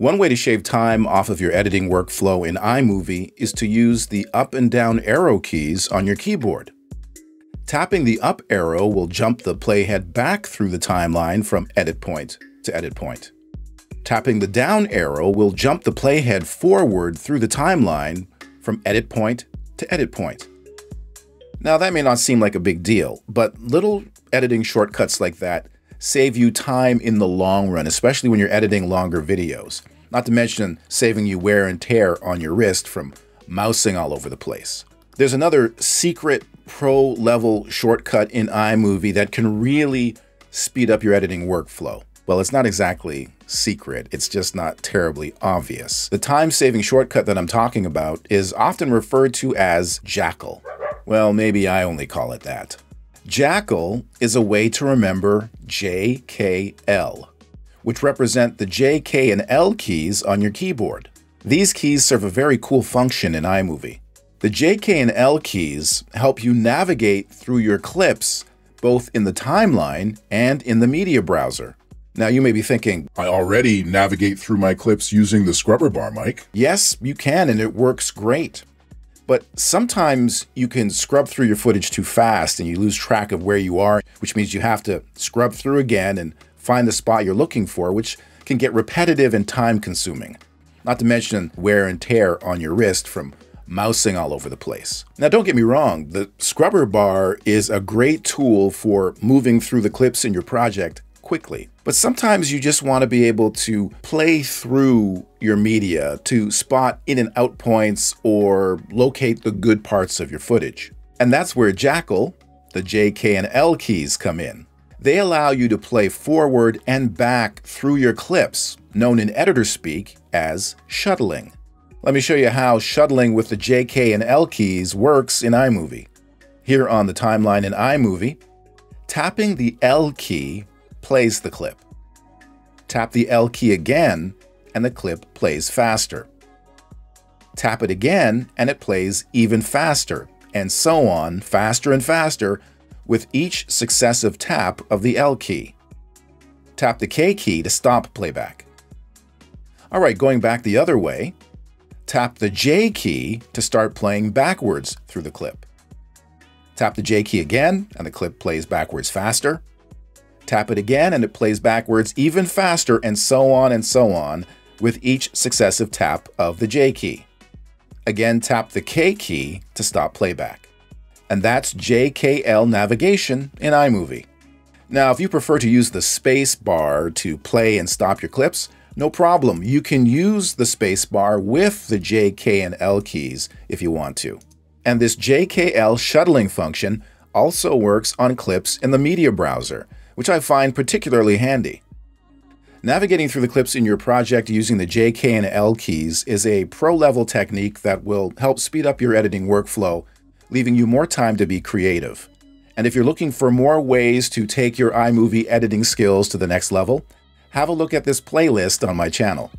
One way to shave time off of your editing workflow in iMovie is to use the up and down arrow keys on your keyboard. Tapping the up arrow will jump the playhead back through the timeline from edit point to edit point. Tapping the down arrow will jump the playhead forward through the timeline from edit point to edit point. Now that may not seem like a big deal, but little editing shortcuts like that save you time in the long run, especially when you're editing longer videos. Not to mention saving you wear and tear on your wrist from mousing all over the place. There's another secret pro level shortcut in iMovie that can really speed up your editing workflow. Well, it's not exactly secret, it's just not terribly obvious. The time saving shortcut that I'm talking about is often referred to as Jackal. Well, maybe I only call it that. Jackal is a way to remember JKL, which represent the J, K, and L keys on your keyboard. These keys serve a very cool function in iMovie. The J, K, and L keys help you navigate through your clips both in the timeline and in the media browser. Now you may be thinking, I already navigate through my clips using the scrubber bar, Mike. Yes, you can, and it works great. But sometimes you can scrub through your footage too fast and you lose track of where you are, which means you have to scrub through again and find the spot you're looking for, which can get repetitive and time consuming. Not to mention wear and tear on your wrist from mousing all over the place. Now, don't get me wrong, the scrubber bar is a great tool for moving through the clips in your project quickly. But sometimes you just want to be able to play through your media to spot in and out points or locate the good parts of your footage. And that's where Jackal, the J, K, and L keys come in. They allow you to play forward and back through your clips, known in editor speak as shuttling. Let me show you how shuttling with the J, K, and L keys works in iMovie. Here on the timeline in iMovie, tapping the L key plays the clip. Tap the L key again, and the clip plays faster. Tap it again, and it plays even faster, and so on, faster and faster, with each successive tap of the L key. Tap the K key to stop playback. Alright, going back the other way, tap the J key to start playing backwards through the clip. Tap the J key again, and the clip plays backwards faster. Tap it again and it plays backwards even faster and so on and so on with each successive tap of the J key. Again, tap the K key to stop playback. And that's JKL navigation in iMovie. Now, if you prefer to use the space bar to play and stop your clips, no problem. You can use the space bar with the J, K, and L keys if you want to. And this JKL shuttling function also works on clips in the media browser, which I find particularly handy. Navigating through the clips in your project using the J, K, and L keys is a pro-level technique that will help speed up your editing workflow, leaving you more time to be creative. And if you're looking for more ways to take your iMovie editing skills to the next level, have a look at this playlist on my channel.